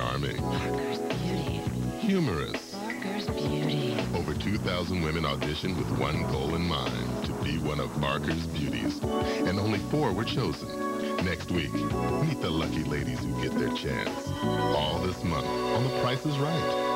Charming. Barker's beauty. Humorous. Barker's beauty. Over 2,000 women auditioned with one goal in mind, to be one of Barker's beauties. And only four were chosen. Next week, meet the lucky ladies who get their chance. All this month on The Price is Right.